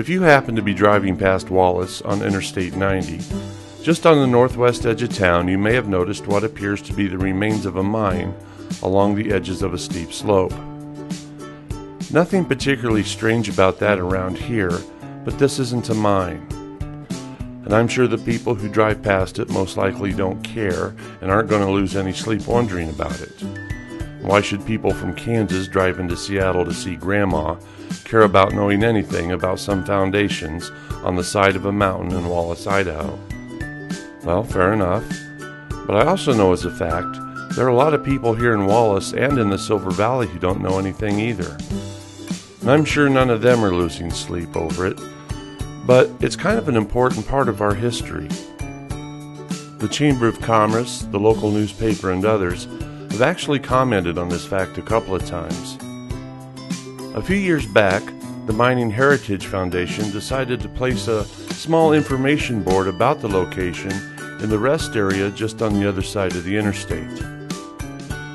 If you happen to be driving past Wallace on Interstate 90, just on the northwest edge of town, you may have noticed what appears to be the remains of a mine along the edges of a steep slope. Nothing particularly strange about that around here, but this isn't a mine. And I'm sure the people who drive past it most likely don't care and aren't going to lose any sleep wondering about it. Why should people from Kansas drive into Seattle to see Grandma care about knowing anything about some foundations on the side of a mountain in Wallace, Idaho? Well, fair enough. But I also know as a fact there are a lot of people here in Wallace and in the Silver Valley who don't know anything either. And I'm sure none of them are losing sleep over it, but it's kind of an important part of our history. The Chamber of Commerce, the local newspaper, and others have actually commented on this fact a couple of times. A few years back, the Mining Heritage Foundation decided to place a small information board about the location in the rest area just on the other side of the interstate.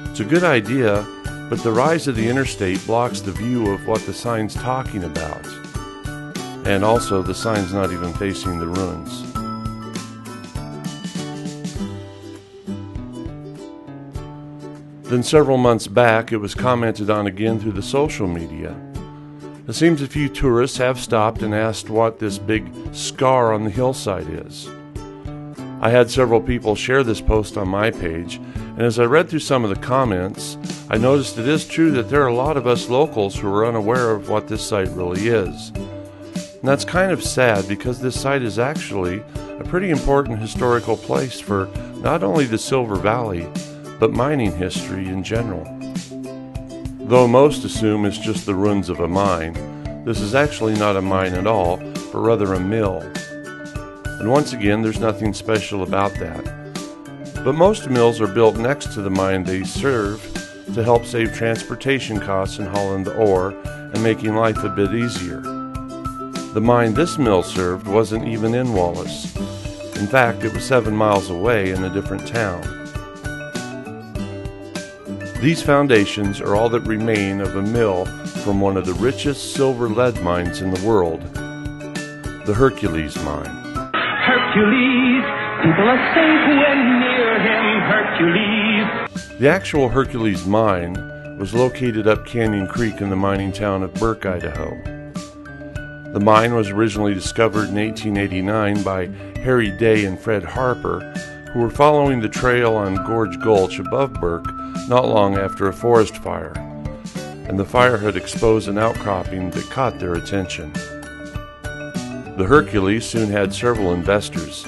It's a good idea, but the rise of the interstate blocks the view of what the sign's talking about. And also, the sign's not even facing the ruins. Then, several months back, it was commented on again through the social media. It seems a few tourists have stopped and asked what this big scar on the hillside is. I had several people share this post on my page, and as I read through some of the comments, I noticed it is true that there are a lot of us locals who are unaware of what this site really is. And that's kind of sad because this site is actually a pretty important historical place for not only the Silver Valley, but mining history in general. Though most assume it's just the ruins of a mine, this is actually not a mine at all, but rather a mill. And once again, there's nothing special about that. But most mills are built next to the mine they serve to help save transportation costs in hauling the ore and making life a bit easier. The mine this mill served wasn't even in Wallace. In fact, it was seven miles away in a different town. These foundations are all that remain of a mill from one of the richest silver lead mines in the world, the Hercules Mine. Hercules, people are safe when near him, Hercules. The actual Hercules Mine was located up Canyon Creek in the mining town of Burke, Idaho. The mine was originally discovered in 1889 by Harry Day and Fred Harper, who were following the trail on Gorge Gulch above Burke not long after a forest fire, and the fire had exposed an outcropping that caught their attention. The Hercules soon had several investors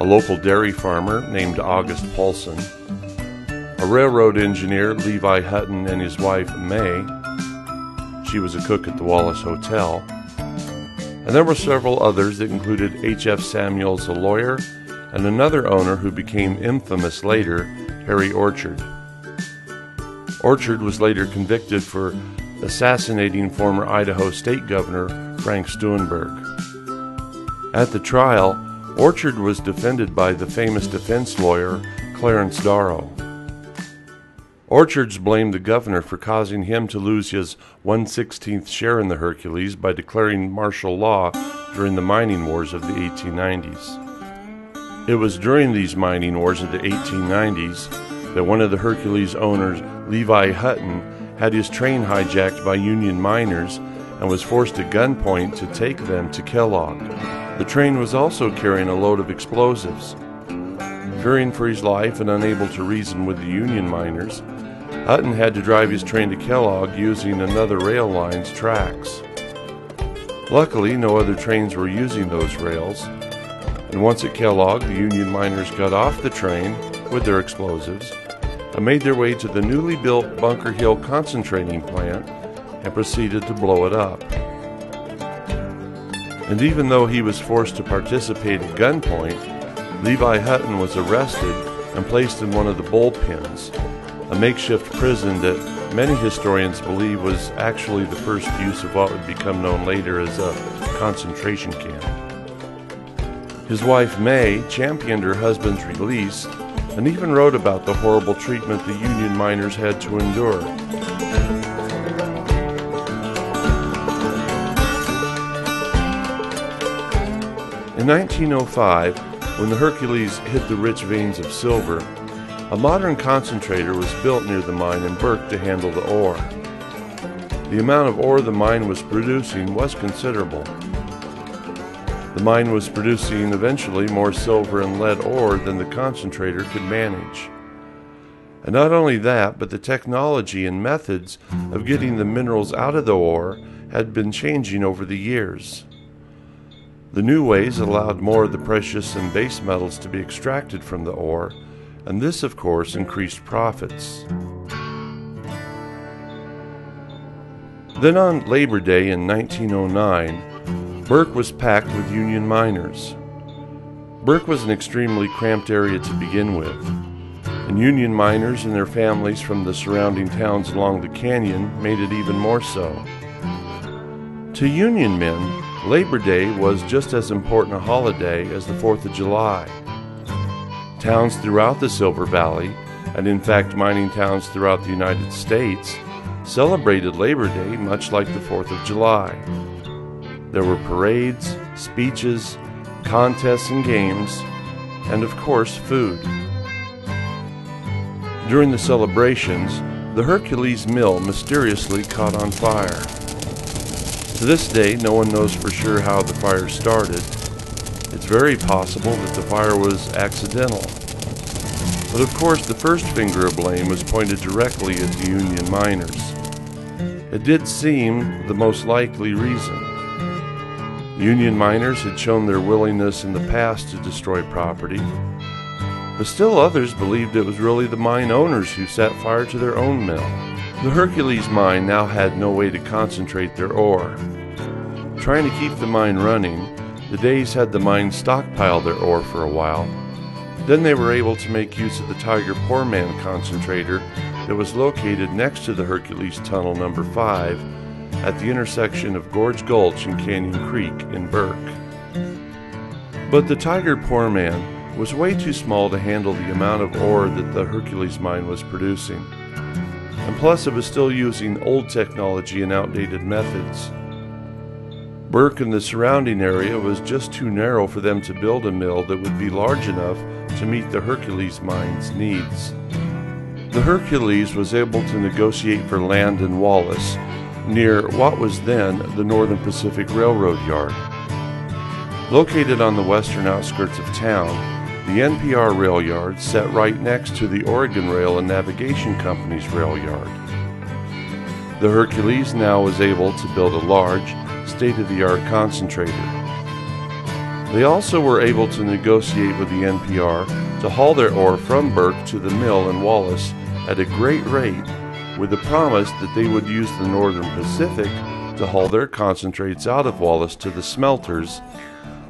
a local dairy farmer named August Paulson, a railroad engineer, Levi Hutton, and his wife, May. She was a cook at the Wallace Hotel. And there were several others that included H.F. Samuels, a lawyer, and another owner who became infamous later, Harry Orchard. Orchard was later convicted for assassinating former Idaho State Governor Frank Steunenberg. At the trial, Orchard was defended by the famous defense lawyer Clarence Darrow. Orchards blamed the governor for causing him to lose his 116th share in the Hercules by declaring martial law during the mining wars of the 1890s. It was during these mining wars of the 1890s that one of the Hercules owners, Levi Hutton, had his train hijacked by Union miners and was forced at gunpoint to take them to Kellogg. The train was also carrying a load of explosives. Fearing for his life and unable to reason with the Union miners, Hutton had to drive his train to Kellogg using another rail line's tracks. Luckily, no other trains were using those rails, and once at Kellogg, the Union miners got off the train with their explosives and made their way to the newly built Bunker Hill concentrating plant and proceeded to blow it up. And even though he was forced to participate at gunpoint, Levi Hutton was arrested and placed in one of the bullpens, a makeshift prison that many historians believe was actually the first use of what would become known later as a concentration camp. His wife May championed her husband's release and even wrote about the horrible treatment the Union miners had to endure. In 1905, when the Hercules hit the rich veins of silver, a modern concentrator was built near the mine in Burke to handle the ore. The amount of ore the mine was producing was considerable. The mine was producing eventually more silver and lead ore than the concentrator could manage. And not only that, but the technology and methods of getting the minerals out of the ore had been changing over the years. The new ways allowed more of the precious and base metals to be extracted from the ore, and this, of course, increased profits. Then on Labor Day in 1909, Burke was packed with Union miners. Burke was an extremely cramped area to begin with, and Union miners and their families from the surrounding towns along the canyon made it even more so. To Union men, Labor Day was just as important a holiday as the 4th of July. Towns throughout the Silver Valley, and in fact mining towns throughout the United States, celebrated Labor Day much like the 4th of July. There were parades, speeches, contests and games, and of course, food. During the celebrations, the Hercules mill mysteriously caught on fire. To this day, no one knows for sure how the fire started. It's very possible that the fire was accidental. But of course, the first finger of blame was pointed directly at the Union miners. It did seem the most likely reason. Union miners had shown their willingness in the past to destroy property, but still others believed it was really the mine owners who set fire to their own mill. The Hercules mine now had no way to concentrate their ore. Trying to keep the mine running, the Days had the mine stockpile their ore for a while. Then they were able to make use of the Tiger Poorman concentrator that was located next to the Hercules Tunnel number 5 at the intersection of Gorge Gulch and Canyon Creek in Burke. But the Tiger Poorman was way too small to handle the amount of ore that the Hercules mine was producing. And plus, it was still using old technology and outdated methods. Burke and the surrounding area was just too narrow for them to build a mill that would be large enough to meet the Hercules mine's needs. The Hercules was able to negotiate for land in Wallace, near what was then the Northern Pacific Railroad yard. Located on the western outskirts of town, the NPR rail yard sat right next to the Oregon Rail and Navigation Company's rail yard. The Hercules now was able to build a large, state of the art concentrator. They also were able to negotiate with the NPR to haul their ore from Burke to the mill in Wallace at a great rate with the promise that they would use the Northern Pacific to haul their concentrates out of Wallace to the smelters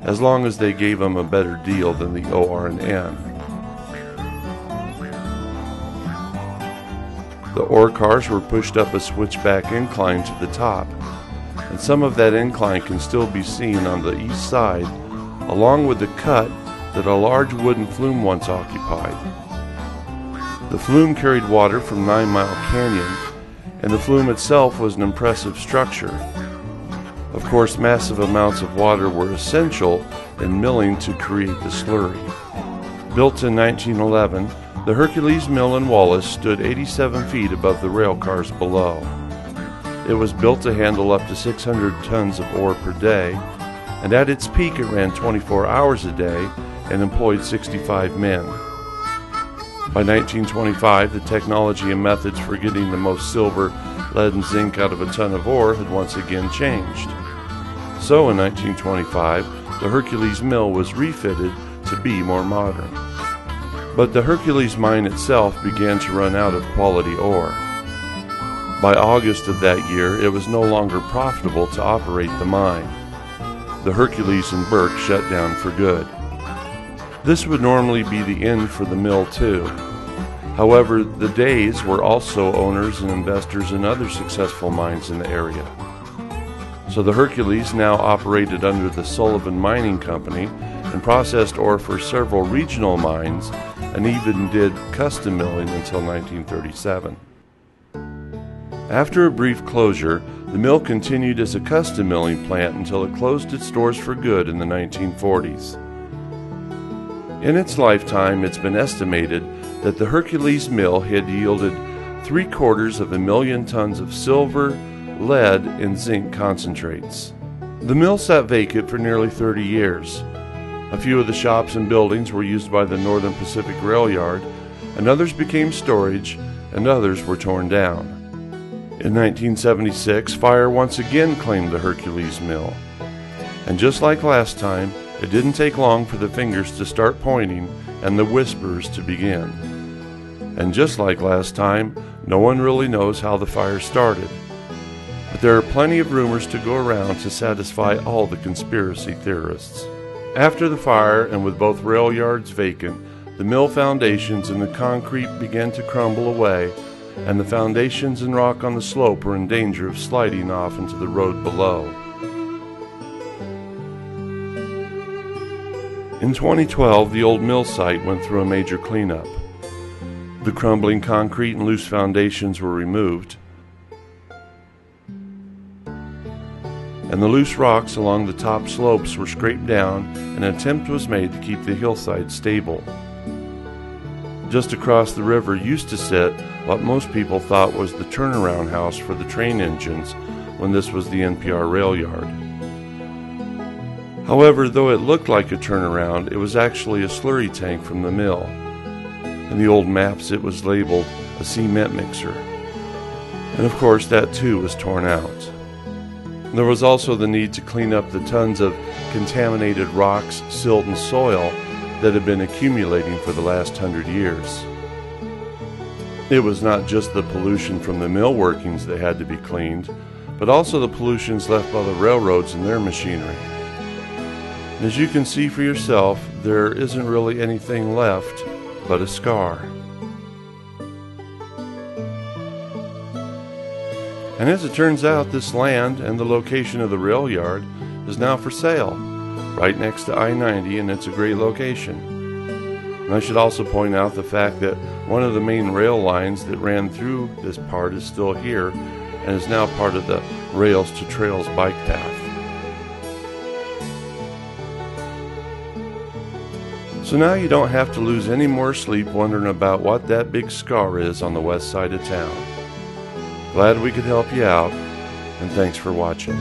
as long as they gave them a better deal than the OR&N. The ore cars were pushed up a switchback incline to the top, and some of that incline can still be seen on the east side, along with the cut that a large wooden flume once occupied. The flume carried water from Nine Mile Canyon, and the flume itself was an impressive structure. Of course, massive amounts of water were essential in milling to create the slurry. Built in 1911, the Hercules Mill in Wallace stood 87 feet above the rail cars below. It was built to handle up to 600 tons of ore per day, and at its peak it ran 24 hours a day and employed 65 men. By 1925, the technology and methods for getting the most silver, lead, and zinc out of a ton of ore had once again changed. So in 1925, the Hercules mill was refitted to be more modern. But the Hercules mine itself began to run out of quality ore. By August of that year, it was no longer profitable to operate the mine. The Hercules and Burke shut down for good. This would normally be the end for the mill, too. However, the Days were also owners and investors in other successful mines in the area. So the Hercules now operated under the Sullivan Mining Company and processed ore for several regional mines and even did custom milling until 1937. After a brief closure, The mill continued as a custom milling plant until it closed its doors for good in the 1940s. In its lifetime, it's been estimated that the Hercules mill had yielded three quarters of a million tons of silver, lead, and zinc concentrates. The mill sat vacant for nearly 30 years. A few of the shops and buildings were used by the Northern Pacific Rail Yard, and others became storage, and others were torn down. In 1976, fire once again claimed the Hercules mill. And just like last time, it didn't take long for the fingers to start pointing and the whispers to begin. And just like last time, no one really knows how the fire started. But there are plenty of rumors to go around to satisfy all the conspiracy theorists. After the fire, and with both rail yards vacant, the mill foundations and the concrete began to crumble away, and the foundations and rock on the slope were in danger of sliding off into the road below. In 2012, the old mill site went through a major cleanup. The crumbling concrete and loose foundations were removed, and the loose rocks along the top slopes were scraped down, and an attempt was made to keep the hillside stable. Just across the river used to sit what most people thought was the turnaround house for the train engines when this was the NPR rail yard. However, though it looked like a turnaround, it was actually a slurry tank from the mill. In the old maps, it was labeled a cement mixer. And of course, that too was torn out. There was also the need to clean up the tons of contaminated rocks, silt, and soil that had been accumulating for the last hundred years. It was not just the pollution from the mill workings that had to be cleaned, but also the pollutions left by the railroads and their machinery. As you can see for yourself, there isn't really anything left but a scar. And as it turns out, this land and the location of the rail yard is now for sale, right next to I 90, and it's a great location. And I should also point out the fact that one of the main rail lines that ran through this part is still here and is now part of the Rails to Trails bike path. So now you don't have to lose any more sleep wondering about what that big scar is on the west side of town. Glad we could help you out, and thanks for watching.